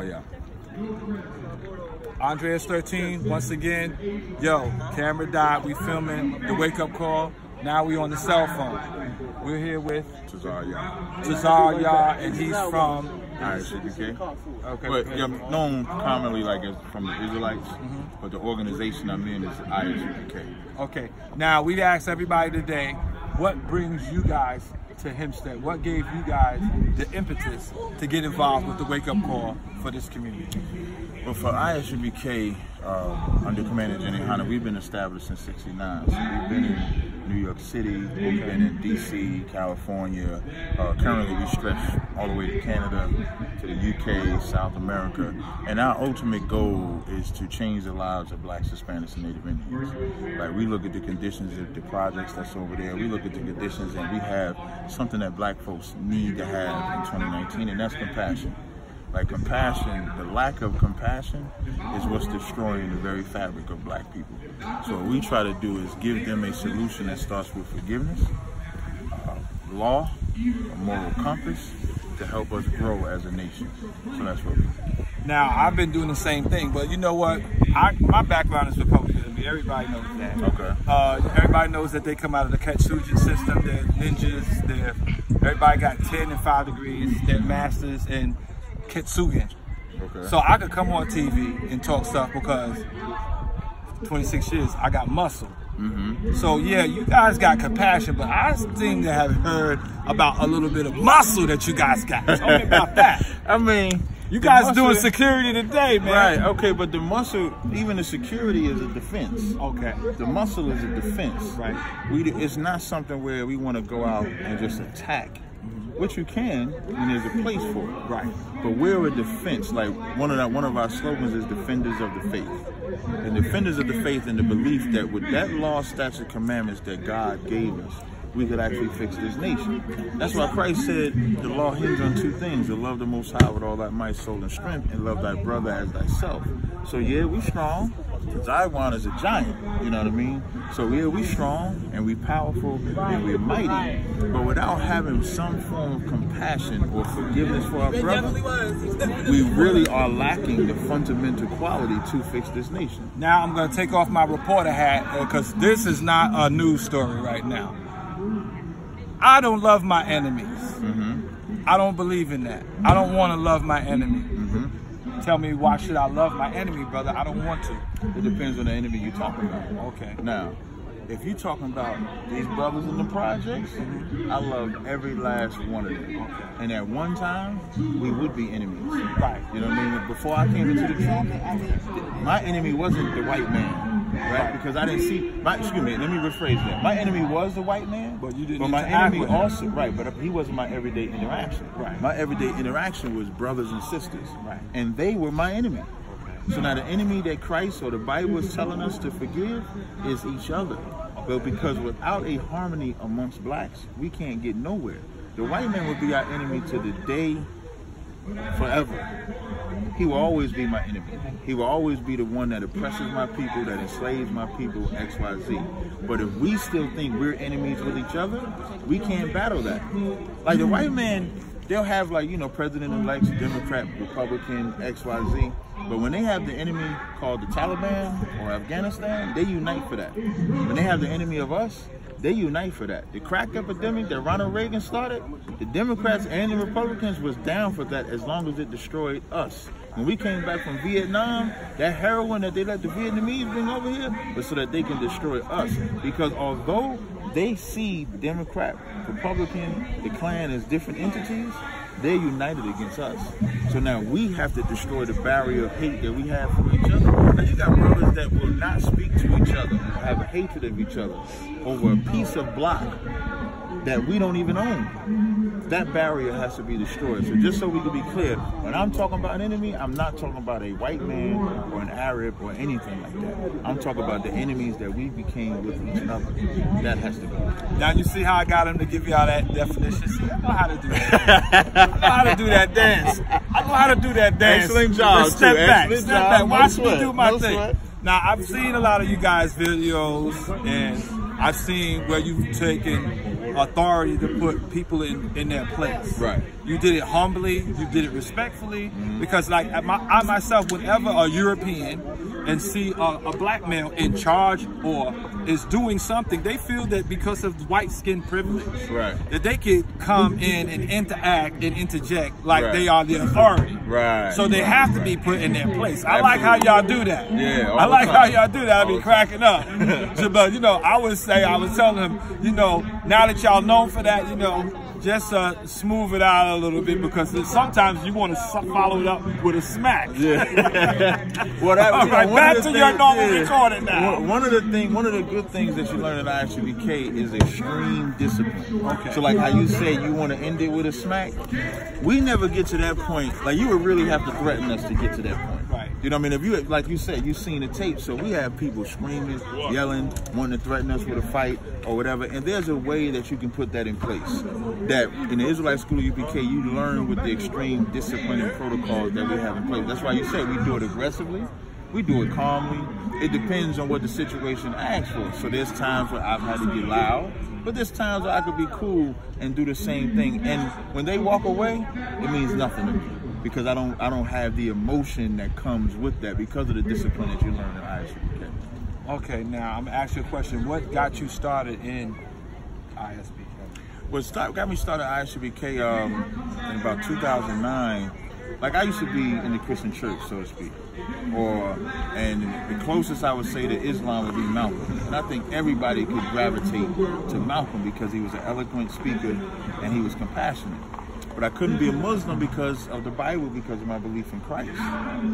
Oh, yeah. Andreaus 13, once again, yo, camera died. We filming the wake up call. Now we on the cell phone. We're here with Tazar Yah. Tazar Yah, and he's from ISUPK. Okay. But yeah, known commonly like as from the Israelites, mm-hmm. but the organization I'm in is ISUPK. Okay. Now we've asked everybody today, what brings you guys to Hempstead? What gave you guys the impetus to get involved with the wake up call for this community? Well, for ISUPK, uh, under Commander Jenny Hanna, we've been established since 69. So we've been in New York City, we've been in DC, California. Uh, currently, we stretch all the way to Canada, to the UK, South America. And our ultimate goal is to change the lives of blacks, Hispanics, and Native Indians. Like, we look at the conditions of the projects that's over there, we look at the conditions, and we have something that black folks need to have in 2019, and that's compassion. Like compassion, the lack of compassion is what's destroying the very fabric of black people. So what we try to do is give them a solution that starts with forgiveness, uh, law, a moral compass to help us grow as a nation. So that's what we do. Now I've been doing the same thing, but you know what? I, my background is Republican. Everybody knows that. Okay. Uh, everybody knows that they come out of the Katsuji system. They're ninjas. They're everybody got ten and five degrees. They're masters in Kitsugen. Okay. So I could come on TV and talk stuff because 26 years I got muscle. Mm-hmm. So yeah, you guys got compassion, but I seem to have heard about a little bit of muscle that you guys got. Tell me about that. I mean, You guys muscle- doing security today, man. Right, okay, but the muscle, even the security is a defense. Okay. The muscle is a defense. Right. We, it's not something where we want to go out and just attack, which you can, and there's a place for it. Right. But we're a defense. Like one of that, one of our slogans is "Defenders of the Faith." And defenders of the faith and the belief that with that law, statutes, commandments that God gave us, we could actually fix this nation. That's why Christ said the law hinges on two things: to love the Most High with all thy might, soul, and strength, and love thy brother as thyself. So yeah, we strong. because Taiwan is a giant, you know what I mean? So yeah, we strong and we powerful and we're mighty, but without having some form of compassion or forgiveness for our brother, we really are lacking the fundamental quality to fix this nation. Now I'm going to take off my reporter hat uh, because this is not a news story right now. I don't love my enemies. Mm-hmm. I don't believe in that. I don't want to love my enemy. Mm-hmm. Tell me why should I love my enemy, brother? I don't want to. It depends on the enemy you're talking about. Okay. Now, if you're talking about these brothers in the projects, mm-hmm. I love every last one of them. And at one time, we would be enemies. Right. You know what I mean? Before I came into the truth, my enemy wasn't the white man, right? Because I didn't see. My, excuse me. Let me rephrase that. My enemy was the white man, But you didn't But my enemy also, right? But he wasn't my everyday interaction. Right. My everyday interaction was brothers and sisters, Right. And they were my enemy. Okay. So now the enemy that Christ or the Bible is telling us to forgive is each other. But because without a harmony amongst blacks, we can't get nowhere. The white man will be our enemy to the day forever. He will always be my enemy. He will always be the one that oppresses my people, that enslaves my people, XYZ. But if we still think we're enemies with each other, we can't battle that. Like the white man, they'll have like, you know, president-elects, Democrat, Republican, XYZ. But when they have the enemy called the Taliban or Afghanistan, they unite for that. When they have the enemy of us, they unite for that. The crack epidemic that Ronald Reagan started, the Democrats and the Republicans was down for that as long as it destroyed us. When we came back from Vietnam, that heroin that they let the Vietnamese bring over here was so that they can destroy us. Because although they see Democrat, Republican, the Klan as different entities, they're united against us. So now we have to destroy the barrier of hate that we have for each other. Now you got brothers that will not speak to each other, have a hatred of each other over a piece of block that we don't even own. That barrier has to be destroyed. So just so we can be clear, when I'm talking about an enemy, I'm not talking about a white man or an Arab or anything like that. I'm talking about the enemies that we became with each other. That has to go. Now you see how I got him to give y'all that definition. See, I know how to do that. I know how to do that dance. I know how to do that dance. Excellent job, Step too. back, Excellent step job. back. No Watch sweat. me do my No thing. sweat. Now I've seen a lot of you guys videos, and I've seen where you've taken authority to put people in, in their place. Right. You did it humbly, you did it respectfully, because like I, I myself, whenever a European and see a, a, black male in charge or is doing something, they feel that because of white skin privilege, right. that they could come in and interact and interject like right. they are the authority. Right. So they have to be put in their place. I like how y'all do that. Yeah. I like how y'all do that. I be cracking up. so, but you know, I would say I was telling them, you know, now that y'all known for that, you know, just uh, smooth it out a little bit because sometimes you want to follow it up with a smack. Yeah. well, that, All right, back to things, your normal yeah, recording now. One, of the thing, one of the good things that you learn at ISUPK is extreme discipline. Okay. So, like how you said, you want to end it with a smack. We never get to that point. Like you would really have to threaten us to get to that point. You know what I mean? If you, like you said, you've seen the tape, so we have people screaming, yelling, wanting to threaten us with a fight or whatever. And there's a way that you can put that in place that in the Israelite School of UPK, you learn with the extreme discipline and protocols that we have in place. That's why you say we do it aggressively, we do it calmly. It depends on what the situation asks for. So there's times where I've had to get loud, but there's times where I could be cool and do the same thing. And when they walk away, it means nothing to me because I don't I don't have the emotion that comes with that because of the discipline that you learn at ISUPK. Okay, now I'm gonna ask you a question. What got you started in ISB? what start, got me started at ISUPK um, in about 2009. Like I used to be in the Christian church, so to speak, or and the closest I would say to Islam would be Malcolm. And I think everybody could gravitate to Malcolm because he was an eloquent speaker and he was compassionate. But I couldn't be a Muslim because of the Bible, because of my belief in Christ.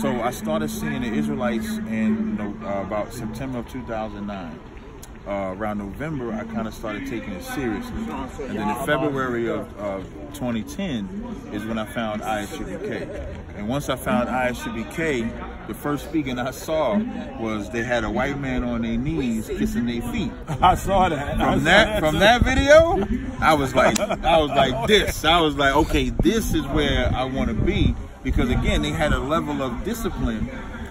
So I started seeing the Israelites in you know, uh, about September of 2009 uh, around November, I kind of started taking it seriously. And then in February of, of 2010 is when I found ISUPK. And once I found ISUPK, the first speaking I saw was they had a white man on their knees kissing their feet. I saw that. From saw that, that, from that video, I was like, I was like this. I was like, okay, this is where I want to be because again, they had a level of discipline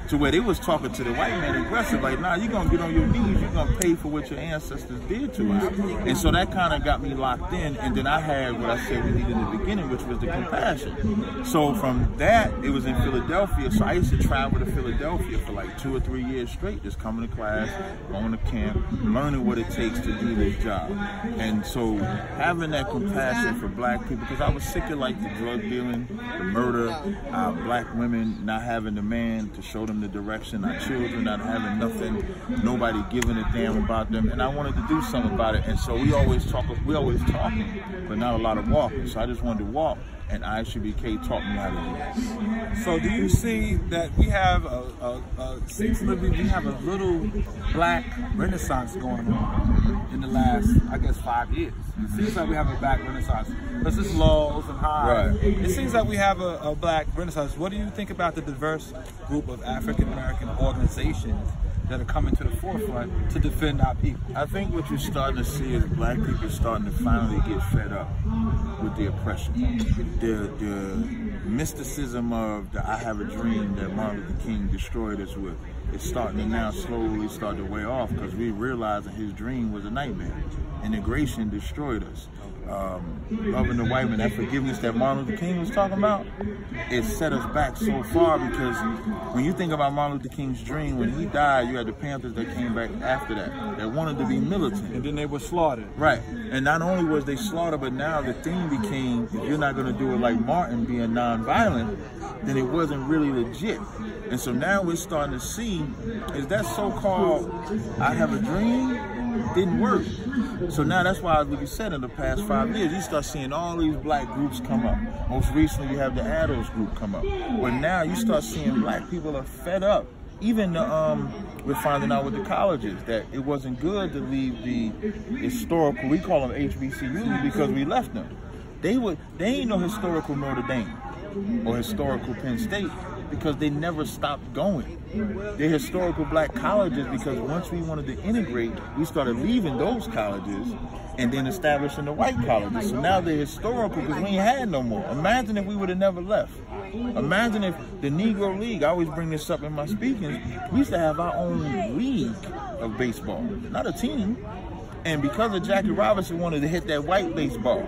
to where they was talking to the white man aggressive, like, nah, you're gonna get on your knees, you're gonna pay for what your ancestors did to us. And so that kind of got me locked in. And then I had what I said we needed in the beginning, which was the compassion. So from that, it was in Philadelphia. So I used to travel to Philadelphia for like two or three years straight, just coming to class, going to camp, learning what it takes to do this job. And so having that compassion for black people, because I was sick of like the drug dealing, the murder, uh, black women not having the man to show them the direction, our children not having nothing, nobody giving a damn about them. And I wanted to do something about it. And so we always talk, we always talking, but not a lot of walking. So I just wanted to walk and ISUPK taught me how to do this. So do you see that we have a, a, a since we have a little black renaissance going on in the last, I guess, five years. It seems like we have a black renaissance. Because it's lows and highs. Right. It seems like we have a, a black renaissance. What do you think about the diverse group of African American organizations that are coming to the forefront to defend our people. I think what you're starting to see is black people starting to finally get fed up with the oppression. The, the mysticism of the I have a dream that Martin Luther King destroyed us with is starting to now slowly start to wear off because we realize that his dream was a nightmare. Integration destroyed us um, loving the white man, that forgiveness that Martin Luther King was talking about, it set us back so far because when you think about Martin Luther King's dream, when he died, you had the Panthers that came back after that, that wanted to be militant. And then they were slaughtered. Right. And not only was they slaughtered, but now the thing became, if you're not going to do it like Martin, being nonviolent, then it wasn't really legit. And so now we're starting to see, is that so-called, I have a dream, didn't work. So now that's why, like you said, in the past five years, you start seeing all these black groups come up. Most recently, you have the ADOS group come up. But now you start seeing black people are fed up. Even the, um, we're finding out with the colleges that it wasn't good to leave the historical, we call them HBCUs because we left them. They would, they ain't no historical Notre Dame or historical Penn State because they never stopped going. They're historical black colleges because once we wanted to integrate, we started leaving those colleges and then establishing the white colleges. So now they're historical because we ain't had no more. Imagine if we would have never left. Imagine if the Negro League, I always bring this up in my speaking, we used to have our own league of baseball, not a team. And because of Jackie Robinson wanted to hit that white baseball,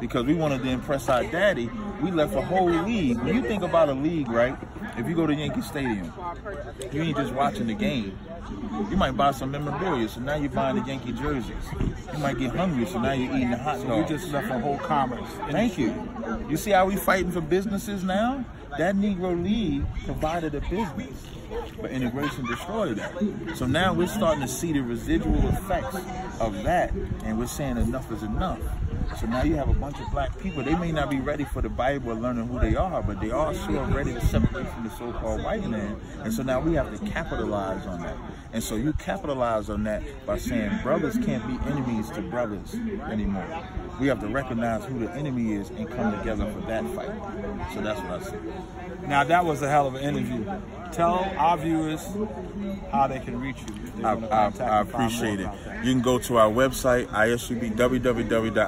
because we wanted to impress our daddy, we left a whole league. When you think about a league, right? If you go to Yankee Stadium, you ain't just watching the game. You might buy some memorabilia, so now you're buying the Yankee jerseys. You might get hungry, so now you're eating the hot So dogs. we just left a whole commerce. Thank you. You see how we fighting for businesses now? That Negro League provided a business, but integration destroyed that. So now we're starting to see the residual effects of that, and we're saying enough is enough. So now you have a bunch of black people. They may not be ready for the Bible learning who they are, but they are sure ready to separate from the so-called white man. And so now we have to capitalize on that. And so you capitalize on that by saying brothers can't be enemies to brothers anymore. We have to recognize who the enemy is and come together for that fight. So that's what I see. Now that was a hell of an interview. Tell our viewers how they can reach you. I, I, I you, find more appreciate it. You can go to our website, ISUB, www.isupk.com.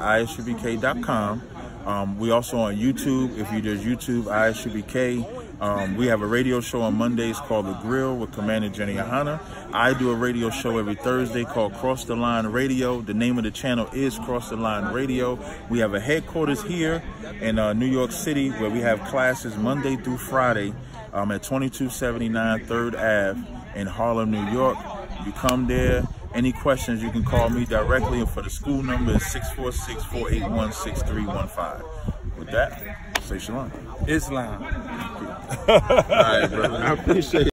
Um, we also on YouTube. If you just YouTube ISUPK, um, we have a radio show on Mondays called The Grill with Commander Jenny Ahana. I do a radio show every Thursday called Cross the Line Radio. The name of the channel is Cross the Line Radio. We have a headquarters here in uh, New York City where we have classes Monday through Friday um, at 2279 3rd Ave in Harlem, New York. You come there. Any questions, you can call me directly. And for the school number is 646-481-6315. With that, say shalom. Islam. All right, brother. I appreciate it.